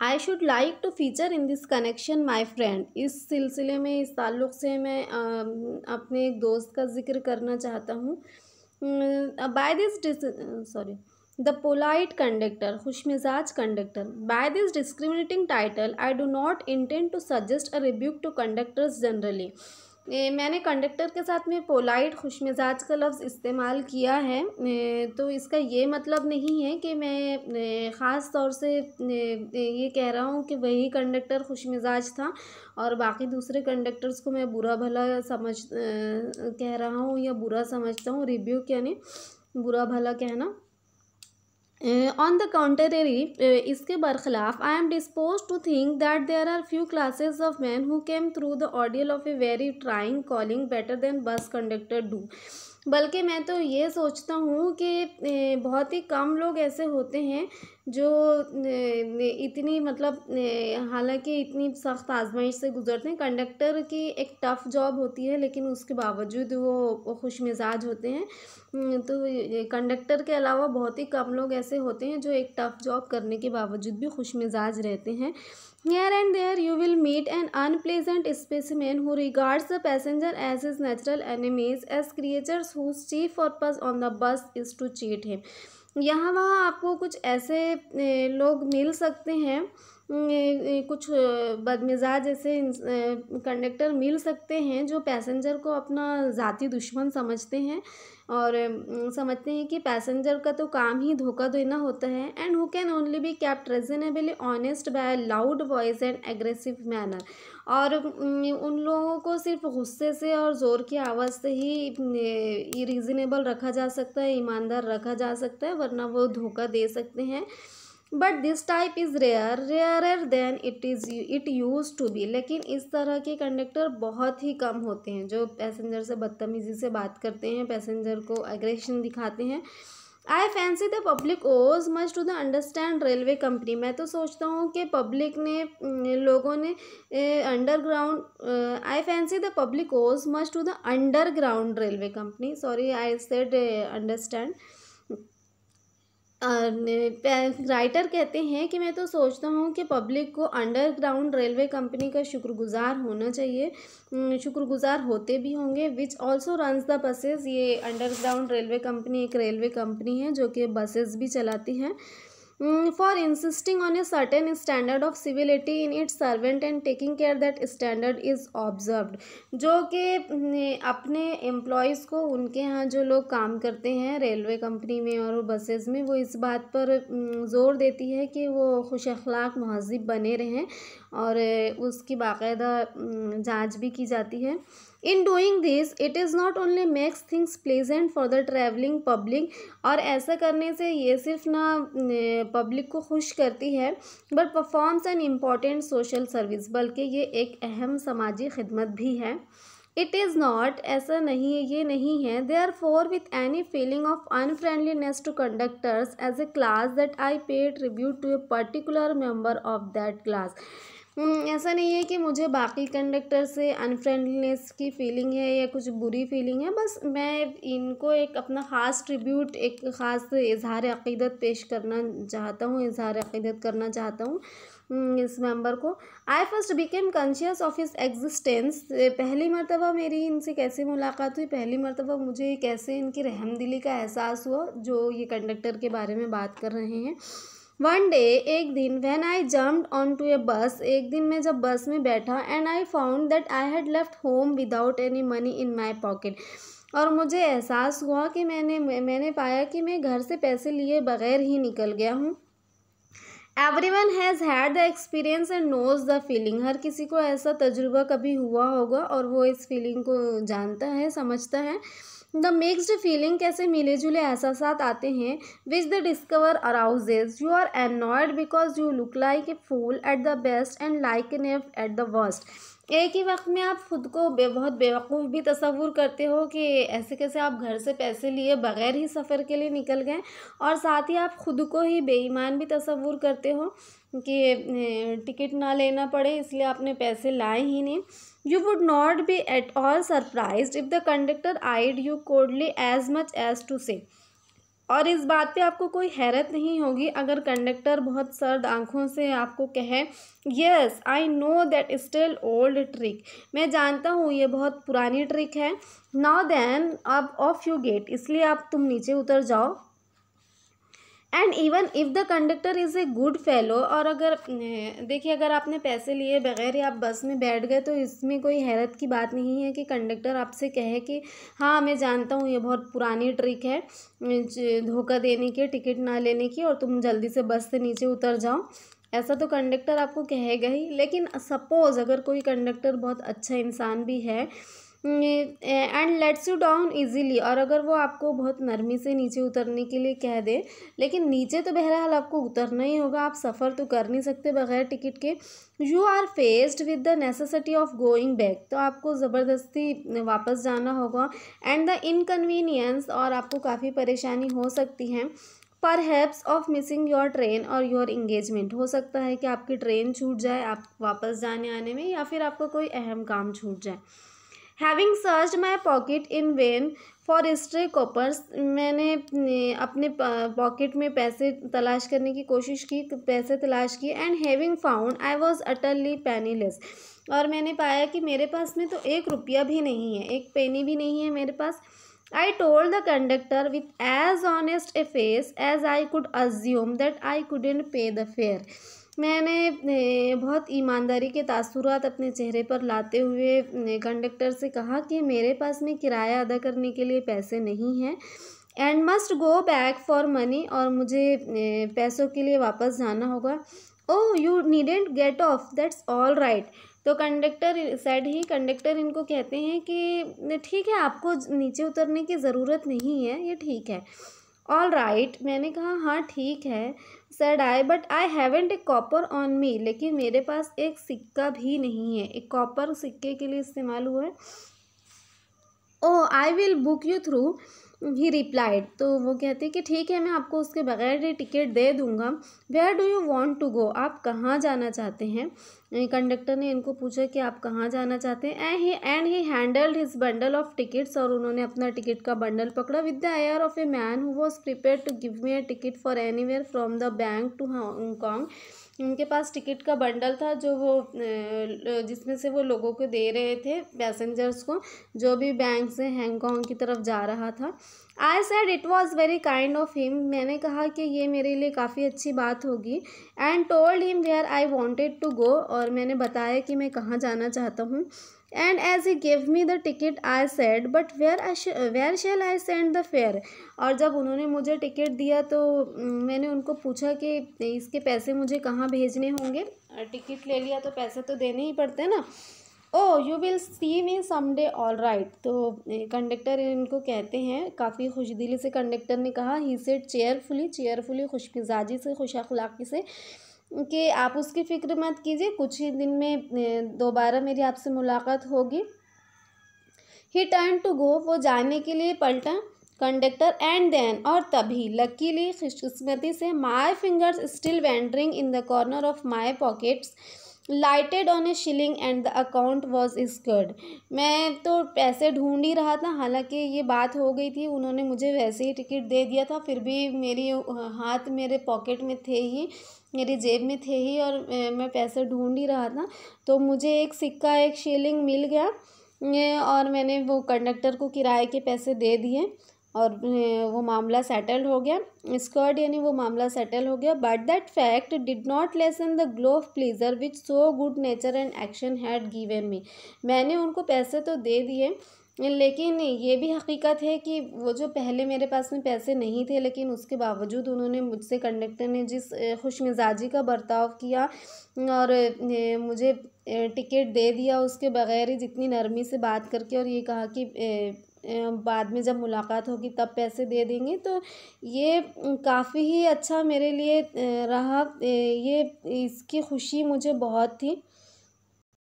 I should like to feature in this connection my friend इस सिलसिले में, इस ताल्लुक़ से मैं अपने एक दोस्त का ज़िक्र करना चाहता हूँ। By this sorry the polite conductor खुश मिजाज conductor by this discriminating title I do not intend to suggest a rebuke to conductors generally मैंने कंडक्टर के साथ में पोलाइट खुश मिजाज का लफ्ज़ इस्तेमाल किया है। तो इसका ये मतलब नहीं है कि मैं ख़ास तौर से ये कह रहा हूँ कि वही कंडक्टर खुश मिजाज था और बाकी दूसरे कंडक्टर्स को मैं बुरा भला समझ कह रहा हूँ या बुरा समझता हूँ रिव्यू यानी बुरा भला कहना। ऑन द काउंटरेरी इसके बरखिलाफ़ I am disposed to think that there are few classes of men who came through the ordeal of a very trying calling better than bus conductor do बल्कि मैं तो ये सोचता हूँ कि बहुत ही कम लोग ऐसे होते हैं जो इतनी मतलब हालाँकि इतनी सख्त आजमाइश से गुजरते हैं, कंडक्टर की एक टफ़ जॉब होती है, लेकिन उसके बावजूद वो खुश मिजाज होते हैं। हम्म, तो कंडक्टर के अलावा बहुत ही कम लोग ऐसे होते हैं जो एक टफ़ जॉब करने के बावजूद भी खुश मिजाज रहते हैं। Here and there you will meet an unpleasant specimen who regards the passenger as his natural enemies as creatures whose chief purpose on the bus is to cheat him यहाँ वहाँ आपको कुछ ऐसे लोग मिल सकते हैं। कुछ बदमिजाज ऐसे कंडक्टर मिल सकते हैं जो पैसेंजर को अपना ज़ाती दुश्मन समझते हैं। और समझते हैं कि पैसेंजर का तो काम ही धोखा देना होता है। And who can only be kept reasonably honest by loud voice and aggressive manner और उन लोगों को सिर्फ़ गुस्से से और ज़ोर की आवाज़ से ही रिजनेबल रखा जा सकता है, ईमानदार रखा जा सकता है, वरना वो धोखा दे सकते हैं। But this type is rare rare than it is it used to be लेकिन इस तरह के कंडक्टर बहुत ही कम होते हैं, जो पैसेंजर से बदतमीज़ी से बात करते हैं पैसेंजर को एग्रेशन दिखाते हैं। I fancy the public owes much to the understand railway company मैं तो सोचता हूँ कि पब्लिक ने लोगों ने underground I fancy the public owes much to the underground railway company sorry I said understand writer कहते हैं कि मैं तो सोचता हूँ कि पब्लिक को अंडरग्राउंड रेलवे कंपनी का शुक्रगुजार होना चाहिए। शुक्रगुजार होते भी होंगे which also runs the buses ये अंडरग्राउंड रेलवे कंपनी एक रेलवे कंपनी है, जो कि बसेस भी चलाती है। For insisting on a certain standard of civility in its servant and taking care that standard is observed जो कि अपने एम्प्लॉयज़ को, उनके यहाँ जो लोग काम करते हैं रेलवे कंपनी में और बसेस में, वो इस बात पर ज़ोर देती है कि वो खुश अखलाक, महजब बने रहें और उसकी बाकायदा जाँच भी की जाती है। In doing this it is not only makes things pleasant for the travelling public और ऐसा करने से ये सिर्फ़ ना पब्लिक को खुश करती है but performs an important social service बल्कि ये एक अहम समाजी खिदमत भी है। इट इज़ नॉट ऐसा नहीं है ये नहीं है। They are for with any feeling of unfriendliness to conductors as a class that I pay tribute to a particular member of that class ऐसा नहीं है कि मुझे बाकी कंडक्टर से अनफ्रेंडलीनेस की फीलिंग है या कुछ बुरी फीलिंग है, बस मैं इनको एक अपना ख़ास ट्रिब्यूट एक ख़ास इजहार अकीदत पेश करना चाहता हूँ, इजहार अकीदत करना चाहता हूँ इस मेंबर को। I first became conscious of his existence पहली मरतबा मेरी इनसे कैसे मुलाकात हुई? पहली मरतबा मुझे कैसे इनकी रहम दिली का एहसास हुआ, जो ये कंडक्टर के बारे में बात कर रहे हैं। वन डे एक दिन when I jumped on to a bus एक दिन मैं जब बस में बैठा and I found that I had left home without any money in my pocket और मुझे एहसास हुआ कि मैंने मैंने पाया कि मैं घर से पैसे लिए बगैर ही निकल गया हूँ। Everyone has had the experience and knows the feeling हर किसी को ऐसा तजुर्बा कभी हुआ होगा और वो इस फीलिंग को जानता है, समझता है। द मिक्सड फीलिंग कैसे मिले जुले एहसास आते हैं which the discover arouses you are annoyed because you look like a fool at the best and like an F at the worst एक ही वक्त में आप खुद को बे बहुत बेवकूफ़ भी तस्वूर करते हो कि ऐसे कैसे आप घर से पैसे लिए बगैर ही सफ़र के लिए निकल गए। और साथ ही आप खुद को ही बेईमान भी तस्वूर करते हो कि टिकट ना लेना पड़े इसलिए आपने पैसे लाए ही नहीं। You would not be at all surprised if the conductor eyed you coldly as much as to say, और इस बात पे आपको कोई हैरत नहीं होगी, अगर कंडक्टर बहुत सर्द आँखों से आपको कहे yes I know that still old trick मैं जानता हूँ ये बहुत पुरानी ट्रिक है। नाउ देन अब ऑफ़ यू गेट इसलिए आप तुम नीचे उतर जाओ। And even if the conductor is a good fellow और अगर देखिए, अगर आपने पैसे लिए बगैर ही आप बस में बैठ गए तो इसमें कोई हैरत की बात नहीं है कि कंडक्टर आपसे कहे कि हाँ मैं जानता हूँ ये बहुत पुरानी ट्रिक है धोखा देने की टिकट ना लेने की, और तुम जल्दी से बस से नीचे उतर जाओ। ऐसा तो कंडक्टर आपको कहेगा ही, लेकिन सपोज़ अगर कोई कंडक्टर बहुत अच्छा इंसान भी है and lets you down easily और अगर वो आपको बहुत नरमी से नीचे उतरने के लिए कह दे, लेकिन नीचे तो बहरहाल आपको उतरना ही होगा, आप सफ़र तो कर नहीं सकते बगैर टिकट के। You are faced with the necessity of going back तो आपको ज़बरदस्ती वापस जाना होगा एंड द इनकन्वीनियंस और आपको काफ़ी परेशानी हो सकती है। Perhaps of missing your train और योर इंगेजमेंट हो सकता है कि आपकी ट्रेन छूट जाए, आप वापस जाने आने में या फिर आपको कोई अहम काम छूट जाए। Having search my pocket in vain for stray coppers मैंने अपने पॉकेट में पैसे तलाश करने की कोशिश की पैसे तलाश किए and having found I was utterly penniless और मैंने पाया कि मेरे पास में तो एक रुपया भी नहीं है, एक पेनी भी नहीं है मेरे पास। I told the conductor with as honest a face as I could assume that I couldn't pay the fare मैंने बहुत ईमानदारी के तासुरात अपने चेहरे पर लाते हुए कंडक्टर से कहा कि मेरे पास में किराया अदा करने के लिए पैसे नहीं हैं and must go back for money और मुझे पैसों के लिए वापस जाना होगा। ओ you needn't get off that's all right तो कंडक्टर सेड ही, कंडक्टर इनको कहते हैं कि, ठीक है, आपको नीचे उतरने की ज़रूरत नहीं है, ये ठीक है। ऑल राइट मैंने कहा हाँ ठीक है said I but I haven't a copper on me लेकिन मेरे पास एक सिक्का भी नहीं है। एक कॉपर सिक्के के लिए इस्तेमाल हुआ है। ओ I will book you through he replied तो वो कहते हैं कि, ठीक है, मैं आपको उसके बगैर टिकट दे दूँगा। Where do you want to go आप कहाँ जाना चाहते हैं? कंडक्टर ने इनको पूछा कि आप कहाँ जाना चाहते हैं? And he and he handled his bundle of tickets और उन्होंने अपना टिकट का बंडल पकड़ा with the air of a man who was prepared to give me a ticket for anywhere from the bank to Hong Kong उनके पास ticket का bundle था जो वो जिसमें से वो लोगों को दे रहे थे पैसेंजर्स को, जो भी बैंक से हैंगकॉन्ग की तरफ़ जा रहा था। I said it was very kind of him मैंने कहा कि ये मेरे लिए काफ़ी अच्छी बात होगी। And told him where I wanted to go और मैंने बताया कि मैं कहाँ जाना चाहता हूँ। And as he give me the ticket I said but where I where shall I send the fare और जब उन्होंने मुझे टिकट दिया तो मैंने उनको पूछा कि इसके पैसे मुझे कहाँ भेजने होंगे? टिकट ले लिया तो पैसे तो देने ही पड़ते ना। ओ you will see me someday all right तो कंडक्टर इनको कहते हैं, काफ़ी खुश दिली से कंडक्टर ने कहा ही सेड चेयरफुली चेयरफुली खुश मिजाजी से, खुश अखलाक़ी से, कि आप उसकी फ़िक्र मत कीजिए, कुछ ही दिन में दोबारा मेरी आपसे मुलाकात होगी। ही टर्न टू गो वो जाने के लिए पलटा कंडक्टर एंड देन और तभी लकीली खुशकस्मती से my fingers still wandering in the corner of my pockets lighted on a shilling and the account was squared मैं तो पैसे ढूंढ ही रहा था, हालाँकि ये बात हो गई थी, उन्होंने मुझे वैसे ही टिकट दे दिया था, फिर भी मेरी हाथ मेरे पॉकेट में थे ही, मेरी जेब में थे ही और मैं पैसे ढूंढ ही रहा था। तो मुझे एक सिक्का, एक शिलिंग मिल गया और मैंने वो कंडक्टर को किराए के पैसे दे दिए। और वो मामला सेटल हो गया। स्कर्ट यानी वो मामला सेटल हो गया। But that fact did not lessen the glow of pleasure which so good nature and action had given me मैंने उनको पैसे तो दे दिए, लेकिन ये भी हकीकत है कि वो जो पहले मेरे पास में पैसे नहीं थे, लेकिन उसके बावजूद उन्होंने मुझसे कंडक्टर ने जिस खुश मिजाजी का बर्ताव किया और मुझे टिकट दे दिया, उसके बगैर ही जितनी नरमी से बात करके और ये कहा कि बाद में जब मुलाकात होगी तब पैसे दे देंगे। तो ये काफ़ी ही अच्छा मेरे लिए रहा। ये, इसकी खुशी मुझे बहुत थी।